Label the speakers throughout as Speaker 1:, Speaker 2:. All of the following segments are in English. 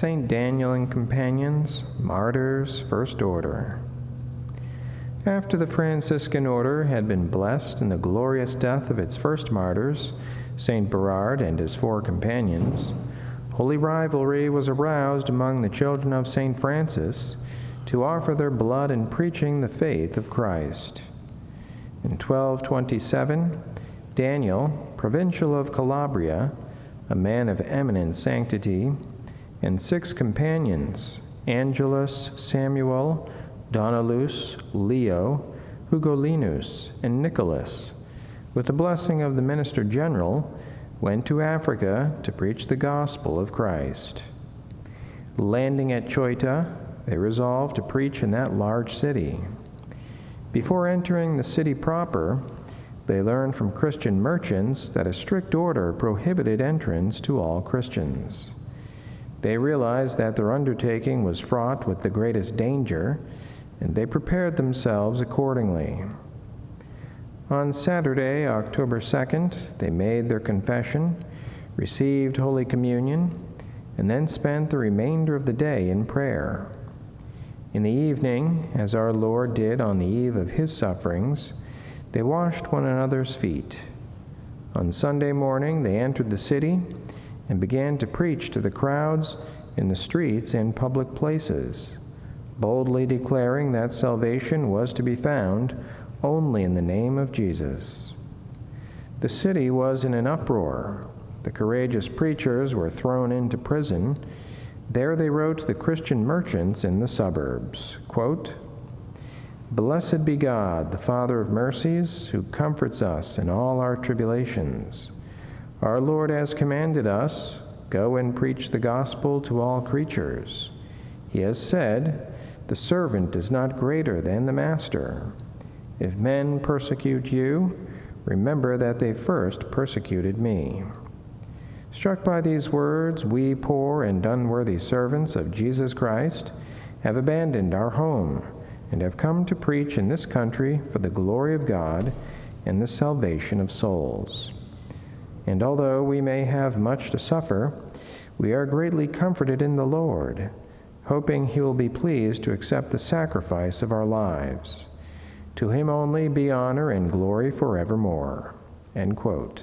Speaker 1: St. Daniel and companions, martyrs, first order. After the Franciscan order had been blessed in the glorious death of its first martyrs, St. Berard and his four companions, holy rivalry was aroused among the children of St. Francis to offer their blood in preaching the faith of Christ. In 1227, Daniel, provincial of Calabria, a man of eminent sanctity, and six companions, Angelus, Samuel, Donulus, Leo, Hugolinus, and Nicholas, with the blessing of the minister general, went to Africa to preach the gospel of Christ. Landing at Ceuta, they resolved to preach in that large city. Before entering the city proper, they learned from Christian merchants that a strict order prohibited entrance to all Christians. They realized that their undertaking was fraught with the greatest danger, and they prepared themselves accordingly. On Saturday, October 2nd, they made their confession, received Holy Communion, and then spent the remainder of the day in prayer. In the evening, as our Lord did on the eve of his sufferings, they washed one another's feet. On Sunday morning, they entered the city and began to preach to the crowds in the streets and public places, boldly declaring that salvation was to be found only in the name of Jesus. The city was in an uproar. The courageous preachers were thrown into prison. There they wrote to the Christian merchants in the suburbs quote, Blessed be God, the Father of mercies, who comforts us in all our tribulations our Lord has commanded us go and preach the gospel to all creatures. He has said, The servant is not greater than the master. If men persecute you, remember that they first persecuted me. Struck by these words, we poor and unworthy servants of Jesus Christ have abandoned our home and have come to preach in this country for the glory of God and the salvation of souls. And although we may have much to suffer, we are greatly comforted in the Lord, hoping He will be pleased to accept the sacrifice of our lives. To Him only be honor and glory forevermore. End quote.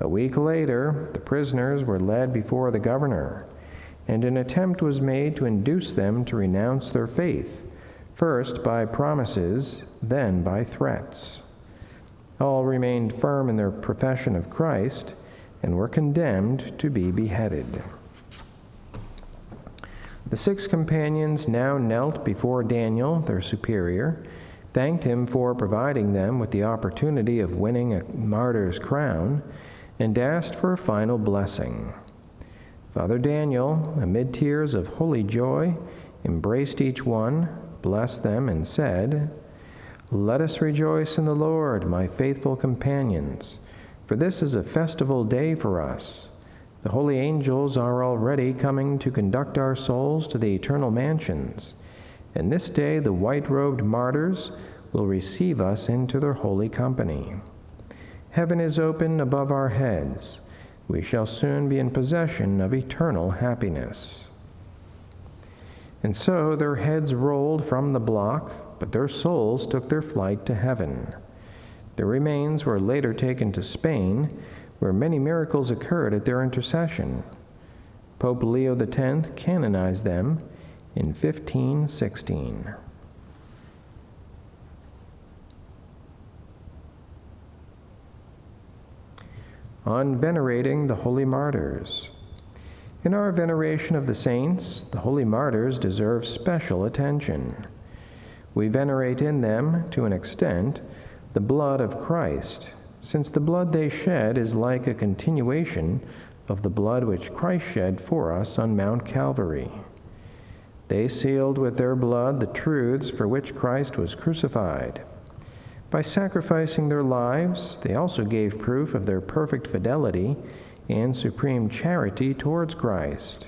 Speaker 1: A week later, the prisoners were led before the governor, and an attempt was made to induce them to renounce their faith, first by promises, then by threats. All remained firm in their profession of Christ and were condemned to be beheaded. The six companions now knelt before Daniel, their superior, thanked him for providing them with the opportunity of winning a martyr's crown, and asked for a final blessing. Father Daniel, amid tears of holy joy, embraced each one, blessed them, and said, let us rejoice in the Lord, my faithful companions, for this is a festival day for us. The holy angels are already coming to conduct our souls to the eternal mansions, and this day the white robed martyrs will receive us into their holy company. Heaven is open above our heads. We shall soon be in possession of eternal happiness. And so their heads rolled from the block but their souls took their flight to heaven. Their remains were later taken to Spain, where many miracles occurred at their intercession. Pope Leo X canonized them in 1516. On venerating the holy martyrs. In our veneration of the saints, the holy martyrs deserve special attention. We venerate in them, to an extent, the blood of Christ, since the blood they shed is like a continuation of the blood which Christ shed for us on Mount Calvary. They sealed with their blood the truths for which Christ was crucified. By sacrificing their lives, they also gave proof of their perfect fidelity and supreme charity towards Christ,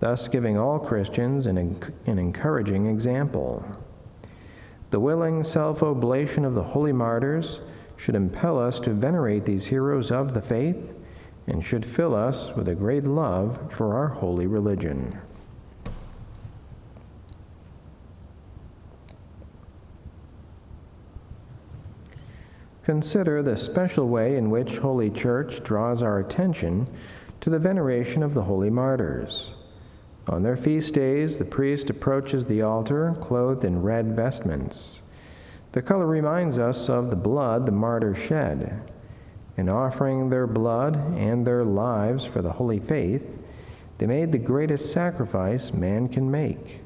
Speaker 1: thus giving all Christians an, encouraging example. The willing self oblation of the holy martyrs should impel us to venerate these heroes of the faith and should fill us with a great love for our holy religion. Consider the special way in which Holy Church draws our attention to the veneration of the holy martyrs. On their feast days, the priest approaches the altar clothed in red vestments. The color reminds us of the blood the martyrs shed. In offering their blood and their lives for the holy faith, they made the greatest sacrifice man can make.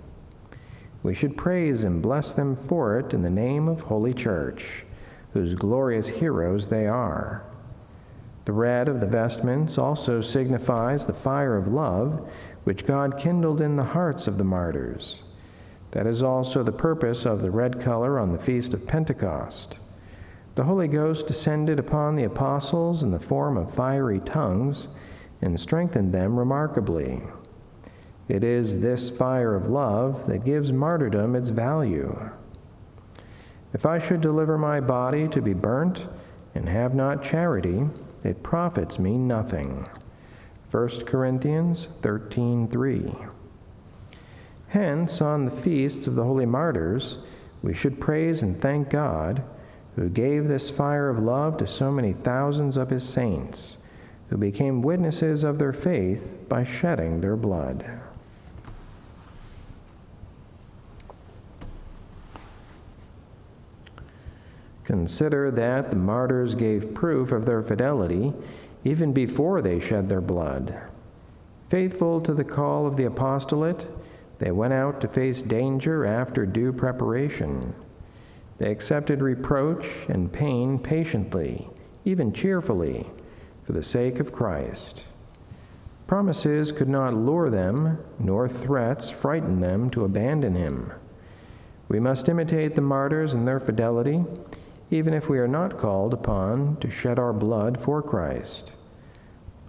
Speaker 1: We should praise and bless them for it in the name of Holy Church whose glorious heroes they are. The red of the vestments also signifies the fire of love which God kindled in the hearts of the martyrs. That is also the purpose of the red color on the feast of Pentecost. The Holy Ghost descended upon the apostles in the form of fiery tongues and strengthened them remarkably. It is this fire of love that gives martyrdom its value. If I should deliver my body to be burnt and have not charity, it profits me nothing. 1 Corinthians 13:3. Hence, on the feasts of the holy martyrs, we should praise and thank God, who gave this fire of love to so many thousands of his saints, who became witnesses of their faith by shedding their blood. Consider that the martyrs gave proof of their fidelity even before they shed their blood. Faithful to the call of the apostolate, they went out to face danger after due preparation. They accepted reproach and pain patiently, even cheerfully, for the sake of Christ. Promises could not lure them, nor threats frighten them to abandon him. We must imitate the martyrs in their fidelity even if we are not called upon to shed our blood for Christ.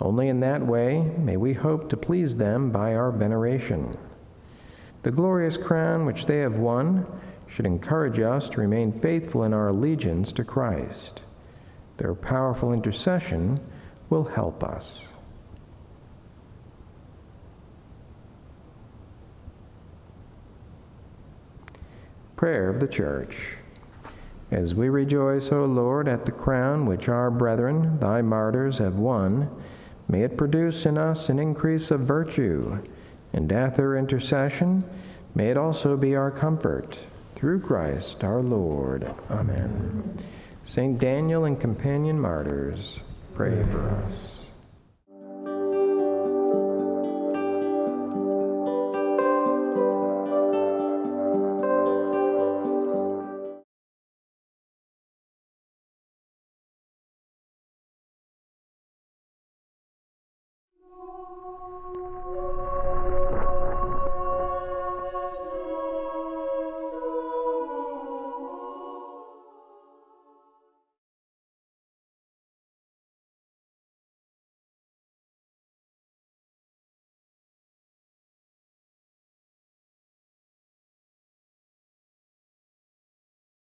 Speaker 1: Only in that way may we hope to please them by our veneration. The glorious crown which they have won should encourage us to remain faithful in our allegiance to Christ. Their powerful intercession will help us. Prayer of the Church. As we rejoice, O Lord, at the crown which our brethren, thy martyrs, have won, may it produce in us an increase of virtue, and at their intercession, may it also be our comfort. Through Christ our Lord. Amen. Saint Daniel and companion martyrs, pray for us.